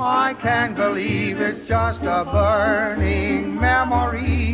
I can't believe it's just a burning memory.